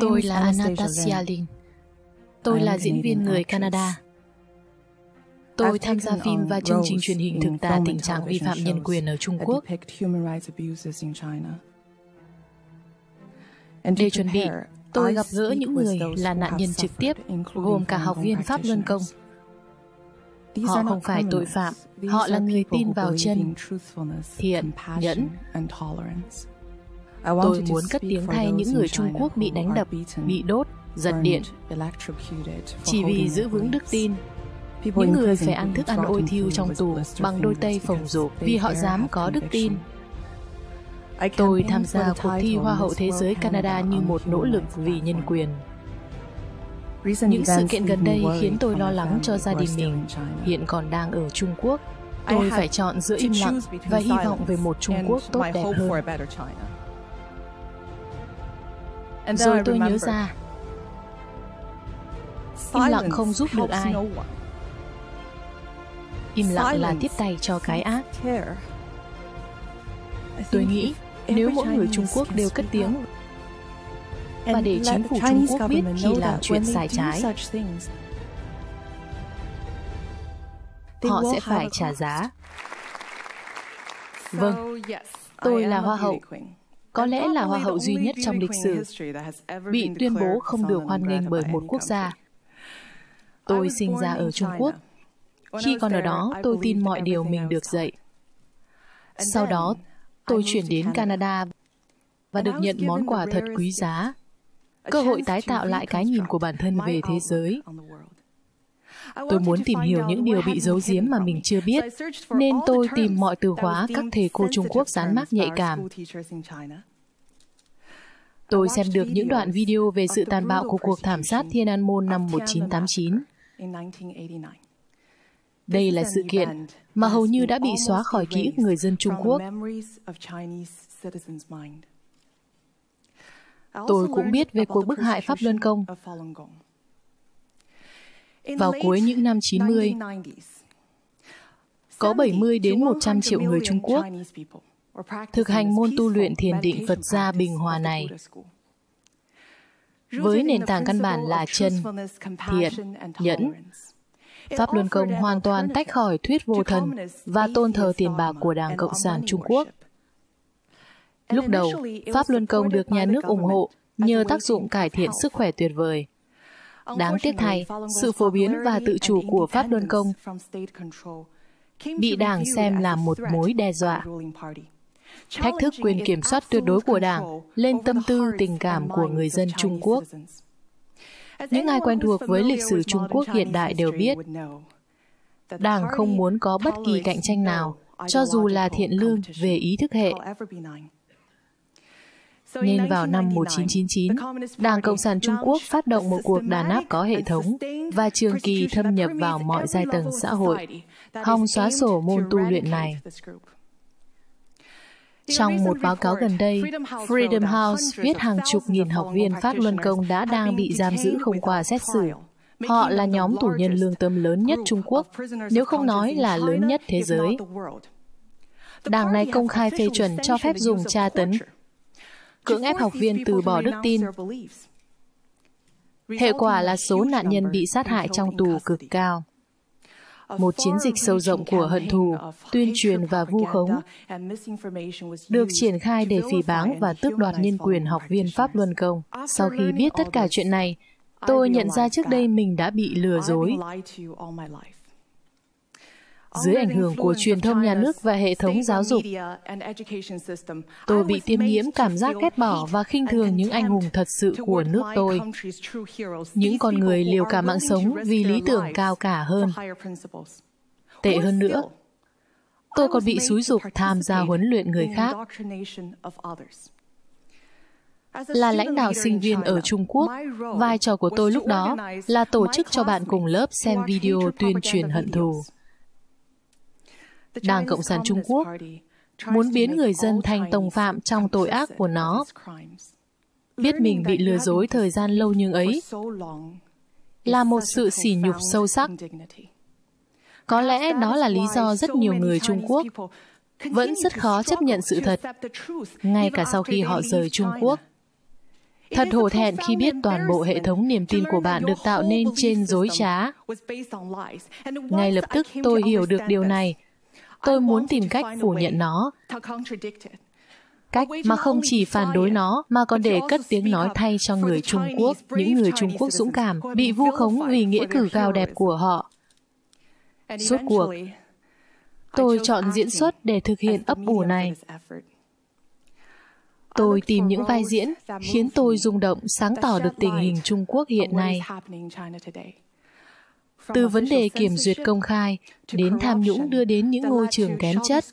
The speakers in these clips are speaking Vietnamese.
Tôi là Anastasia Lin. Tôi là diễn viên người Canada. Tôi tham gia phim và chương trình truyền hình thực tả tình trạng vi phạm nhân quyền ở Trung Quốc. Để chuẩn bị, tôi gặp gỡ những người là nạn nhân trực tiếp, gồm cả học viên Pháp Luân Công. Họ không phải tội phạm, họ là người tin vào chân, thiện, nhẫn. Tôi muốn cất tiếng thay những người Trung Quốc bị đánh đập, bị đốt, giật điện. Chỉ vì giữ vững đức tin, những người phải ăn thức ăn ôi thiêu trong tù bằng đôi tay phồng rộp vì họ dám có đức tin. Tôi tham gia cuộc thi Hoa hậu Thế giới Canada như một nỗ lực vì nhân quyền. Những sự kiện gần đây khiến tôi lo lắng cho gia đình mình, hiện còn đang ở Trung Quốc. Tôi phải chọn giữa im lặng và hy vọng về một Trung Quốc tốt đẹp hơn. Rồi tôi nhớ ra, im lặng không giúp được ai. Im lặng là tiếp tay cho cái ác. Tôi nghĩ nếu mỗi người Trung Quốc đều cất tiếng và để chính phủ Trung Quốc biết khi làm chuyện sai trái, họ sẽ phải trả giá. Vâng, tôi là Hoa hậu. Có lẽ là Hoa hậu duy nhất trong lịch sử bị tuyên bố không được hoan nghênh bởi một quốc gia. Tôi sinh ra ở Trung Quốc. Khi còn ở đó, tôi tin mọi điều mình được dạy. Sau đó, tôi chuyển đến Canada và được nhận món quà thật quý giá, cơ hội tái tạo lại cái nhìn của bản thân về thế giới. Tôi muốn tìm hiểu những điều bị giấu giếm mà mình chưa biết, nên tôi tìm mọi từ khóa các thầy cô Trung Quốc dán mác nhạy cảm. Tôi xem được những đoạn video về sự tàn bạo của cuộc thảm sát Thiên An Môn năm 1989. Đây là sự kiện mà hầu như đã bị xóa khỏi ký ức người dân Trung Quốc. Tôi cũng biết về cuộc bức hại Pháp Luân Công. Vào cuối những năm 90, có 70 đến 100 triệu người Trung Quốc thực hành môn tu luyện thiền định Phật gia bình hòa này. Với nền tảng căn bản là chân, thiện, nhẫn, Pháp Luân Công hoàn toàn tách khỏi thuyết vô thần và tôn thờ tiền bạc của Đảng Cộng sản Trung Quốc. Lúc đầu, Pháp Luân Công được nhà nước ủng hộ nhờ tác dụng cải thiện sức khỏe tuyệt vời. Đáng tiếc thay, sự phổ biến và tự chủ của Pháp Luân Công bị Đảng xem là một mối đe dọa. Thách thức quyền kiểm soát tuyệt đối của Đảng lên tâm tư tình cảm của người dân Trung Quốc. Những ai quen thuộc với lịch sử Trung Quốc hiện đại đều biết, Đảng không muốn có bất kỳ cạnh tranh nào, cho dù là thiện lương về ý thức hệ. Nên vào năm 1999, Đảng Cộng sản Trung Quốc phát động một cuộc đàn áp có hệ thống và trường kỳ thâm nhập vào mọi giai tầng xã hội, hòng xóa sổ môn tu luyện này. Trong một báo cáo gần đây, Freedom House viết hàng chục nghìn học viên Pháp Luân Công đã đang bị giam giữ không qua xét xử. Họ là nhóm tù nhân lương tâm lớn nhất Trung Quốc, nếu không nói là lớn nhất thế giới. Đảng này công khai phê chuẩn cho phép dùng tra tấn, cưỡng ép học viên từ bỏ đức tin. Hệ quả là số nạn nhân bị sát hại trong tù cực cao một chiến dịch sâu rộng của hận thù, tuyên truyền và vu khống được triển khai để phỉ báng và tước đoạt nhân quyền học viên Pháp Luân Công. Sau khi biết tất cả chuyện này, tôi nhận ra trước đây mình đã bị lừa dối. Dưới ảnh hưởng của truyền thông nhà nước và hệ thống giáo dục, tôi bị tiêm nhiễm cảm giác ghét bỏ và khinh thường những anh hùng thật sự của nước tôi. Những con người liều cả mạng sống vì lý tưởng cao cả hơn. Tệ hơn nữa, tôi còn bị xúi dục tham gia huấn luyện người khác. Là lãnh đạo sinh viên ở Trung Quốc, vai trò của tôi lúc đó là tổ chức cho bạn cùng lớp xem video tuyên truyền hận thù. Đảng Cộng sản Trung Quốc muốn biến người dân thành tòng phạm trong tội ác của nó. Biết mình bị lừa dối thời gian lâu như ấy là một sự sỉ nhục sâu sắc. Có lẽ đó là lý do rất nhiều người Trung Quốc vẫn rất khó chấp nhận sự thật, ngay cả sau khi họ rời Trung Quốc. Thật hổ thẹn khi biết toàn bộ hệ thống niềm tin của bạn được tạo nên trên dối trá. Ngay lập tức tôi hiểu được điều này. Tôi muốn tìm cách phủ nhận nó. Cách mà không chỉ phản đối nó mà còn để cất tiếng nói thay cho người Trung Quốc, những người Trung Quốc dũng cảm, bị vu khống vì nghĩa cử cao đẹp của họ. Suốt cuộc, tôi chọn diễn xuất để thực hiện ấp ủ này. Tôi tìm những vai diễn khiến tôi rung động sáng tỏ được tình hình Trung Quốc hiện nay. Từ vấn đề kiểm duyệt công khai đến tham nhũng đưa đến những ngôi trường kém chất,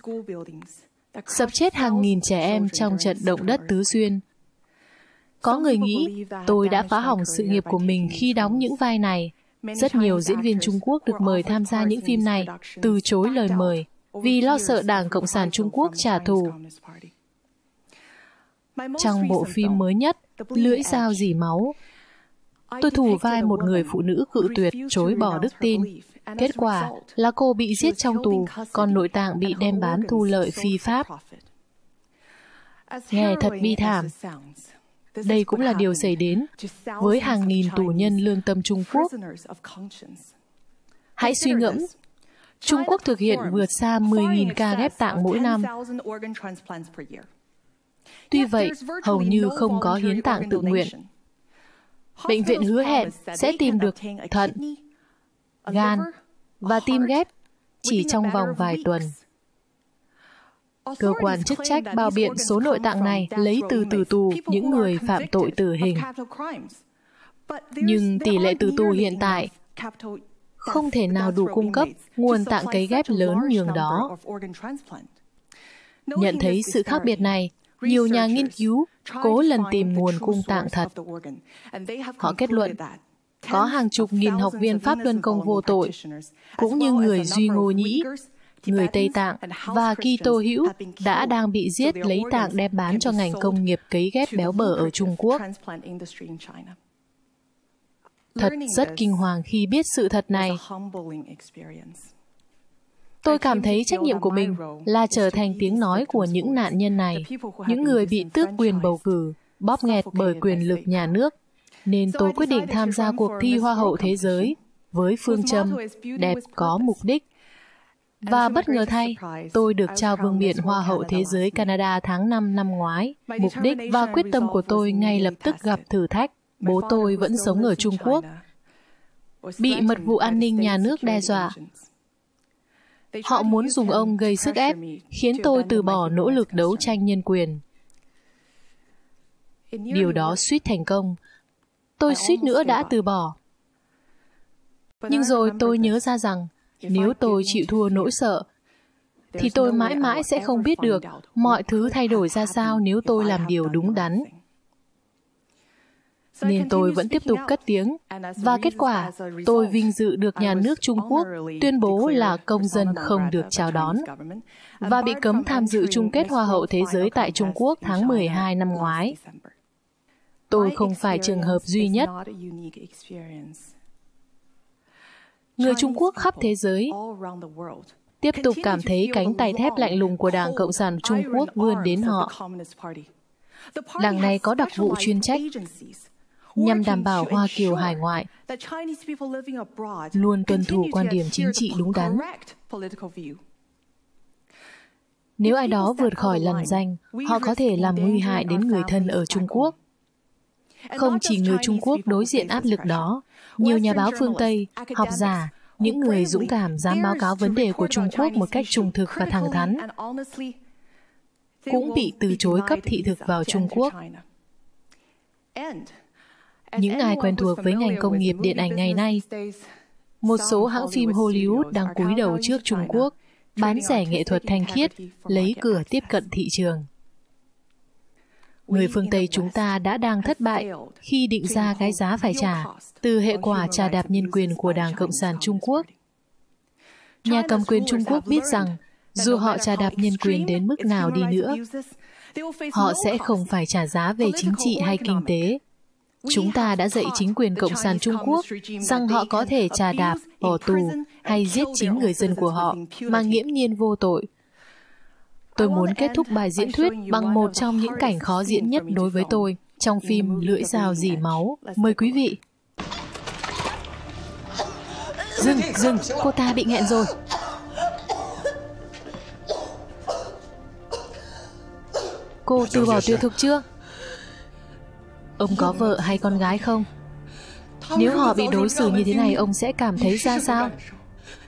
sập chết hàng nghìn trẻ em trong trận động đất Tứ Xuyên. Có người nghĩ tôi đã phá hỏng sự nghiệp của mình khi đóng những vai này. Rất nhiều diễn viên Trung Quốc được mời tham gia những phim này từ chối lời mời vì lo sợ Đảng Cộng sản Trung Quốc trả thù. Trong bộ phim mới nhất, Lưỡi dao dỉ máu, tôi thủ vai một người phụ nữ cự tuyệt chối bỏ đức tin. Kết quả là cô bị giết trong tù, còn nội tạng bị đem bán thu lợi phi pháp. Nghe thật bi thảm. Đây cũng là điều xảy đến với hàng nghìn tù nhân lương tâm Trung Quốc. Hãy suy ngẫm, Trung Quốc thực hiện vượt xa 10.000 ca ghép tạng mỗi năm. Tuy vậy, hầu như không có hiến tạng tự nguyện. Bệnh viện hứa hẹn sẽ tìm được thận, gan và tim ghép chỉ trong vòng vài tuần. Cơ quan chức trách bao biện số nội tạng này lấy từ tử tù những người phạm tội tử hình. Nhưng tỷ lệ tử tù hiện tại không thể nào đủ cung cấp nguồn tạng cấy ghép lớn nhường đó. Nhận thấy sự khác biệt này, nhiều nhà nghiên cứu cố lần tìm nguồn cung tạng thật. Họ kết luận có hàng chục nghìn học viên Pháp Luân Công vô tội, cũng như người Duy Ngô Nhĩ, người Tây Tạng và Kitô hữu đã đang bị giết lấy tạng đem bán cho ngành công nghiệp cấy ghép béo bở ở Trung Quốc. Thật rất kinh hoàng khi biết sự thật này. Tôi cảm thấy trách nhiệm của mình là trở thành tiếng nói của những nạn nhân này, những người bị tước quyền bầu cử, bóp nghẹt bởi quyền lực nhà nước. Nên tôi quyết định tham gia cuộc thi Hoa hậu Thế giới với phương châm đẹp có mục đích. Và bất ngờ thay, tôi được trao vương miện Hoa hậu Thế giới Canada tháng 5 năm ngoái. Mục đích và quyết tâm của tôi ngay lập tức gặp thử thách. Bố tôi vẫn sống ở Trung Quốc, bị mật vụ an ninh nhà nước đe dọa Họ muốn dùng ông gây sức ép, khiến tôi từ bỏ nỗ lực đấu tranh nhân quyền. Điều đó suýt thành công. Tôi suýt nữa đã từ bỏ. Nhưng rồi tôi nhớ ra rằng, nếu tôi chịu thua nỗi sợ, thì tôi mãi mãi sẽ không biết được mọi thứ thay đổi ra sao nếu tôi làm điều đúng đắn nên tôi vẫn tiếp tục cất tiếng. Và kết quả, tôi vinh dự được nhà nước Trung Quốc tuyên bố là công dân không được chào đón và bị cấm tham dự chung kết Hoa hậu Thế giới tại Trung Quốc tháng 12 năm ngoái. Tôi không phải trường hợp duy nhất. Người Trung Quốc khắp thế giới tiếp tục cảm thấy cánh tay thép lạnh lùng của Đảng Cộng sản Trung Quốc vươn đến họ. Đảng này có đặc vụ chuyên trách nhằm đảm bảo Hoa Kiều hải ngoại luôn tuân thủ quan điểm chính trị đúng đắn. Nếu ai đó vượt khỏi lằn danh, họ có thể làm nguy hại đến người thân ở Trung Quốc. Không chỉ người Trung Quốc đối diện áp lực đó, nhiều nhà báo phương Tây, học giả, những người dũng cảm dám báo cáo vấn đề của Trung Quốc một cách trung thực và thẳng thắn, cũng bị từ chối cấp thị thực vào Trung Quốc. Những ai quen thuộc với ngành công nghiệp điện ảnh ngày nay, một số hãng phim Hollywood đang cúi đầu trước Trung Quốc, bán rẻ nghệ thuật thanh khiết, lấy cửa tiếp cận thị trường. Người phương Tây chúng ta đã đang thất bại khi định ra cái giá phải trả từ hệ quả trà đạp nhân quyền của Đảng Cộng sản Trung Quốc. Nhà cầm quyền Trung Quốc biết rằng dù họ trà đạp nhân quyền đến mức nào đi nữa, họ sẽ không phải trả giá về chính trị hay kinh tế Chúng ta đã dạy chính quyền Cộng sản Trung Quốc rằng họ có thể trà đạp, bỏ tù hay giết chính người dân của họ mà nghiễm nhiên vô tội. Tôi muốn kết thúc bài diễn thuyết bằng một trong những cảnh khó diễn nhất đối với tôi. trong phim Lưỡi dao dì máu. Mời quý vị. Dừng, dừng, cô ta bị nghẹn rồi. Cô từ bỏ tuyệt thực chưa? Ông có vợ hay con gái không? Nếu họ bị đối xử như thế này, ông sẽ cảm thấy ra sao?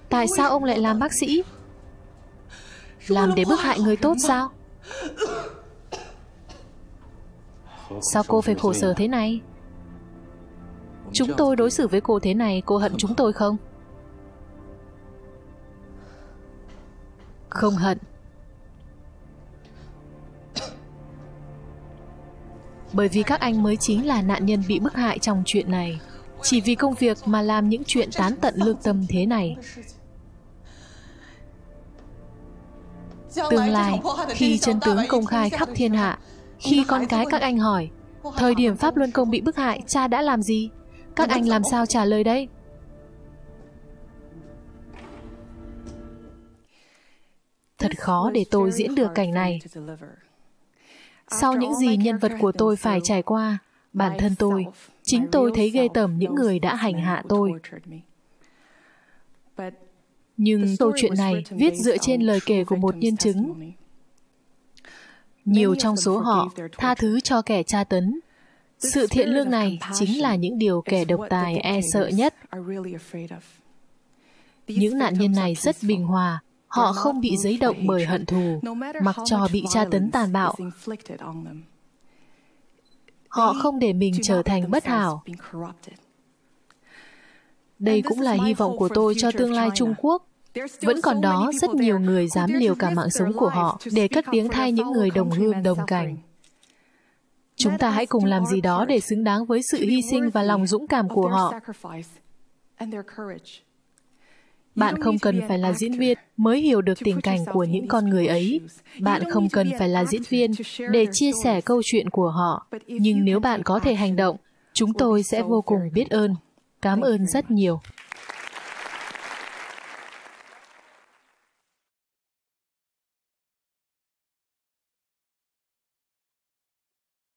Tại sao ông lại làm bác sĩ? Làm để bức hại người tốt sao? Sao cô phải khổ sở thế này? Chúng tôi đối xử với cô thế này, cô hận chúng tôi không? Không hận. Bởi vì các anh mới chính là nạn nhân bị bức hại trong chuyện này. Chỉ vì công việc mà làm những chuyện tán tận lương tâm thế này. Tương lai, khi chân tướng công khai khắp thiên hạ, khi con cái các anh hỏi, thời điểm Pháp Luân Công bị bức hại, cha đã làm gì? Các anh làm sao trả lời đây? Thật khó để tôi diễn được cảnh này. Sau những gì nhân vật của tôi phải trải qua, bản thân tôi, chính tôi thấy ghê tởm những người đã hành hạ tôi. Nhưng câu chuyện này viết dựa trên lời kể của một nhân chứng. Nhiều trong số họ tha thứ cho kẻ tra tấn. Sự thiện lương này chính là những điều kẻ độc tài e sợ nhất. Những nạn nhân này rất bình hòa, họ không bị giấy động bởi hận thù, mặc cho bị tra tấn tàn bạo. Họ không để mình trở thành bất hảo. Đây cũng là hy vọng của tôi cho tương lai Trung Quốc. Vẫn còn đó rất nhiều người dám liều cả mạng sống của họ để cất tiếng thay những người đồng hương đồng cảnh. Chúng ta hãy cùng làm gì đó để xứng đáng với sự hy sinh và lòng dũng cảm của họ. Bạn không cần phải là diễn viên mới hiểu được tình cảnh của những con người ấy. Bạn không cần phải là diễn viên để chia sẻ câu chuyện của họ. Nhưng nếu bạn có thể hành động, chúng tôi sẽ vô cùng biết ơn. Cảm ơn rất nhiều.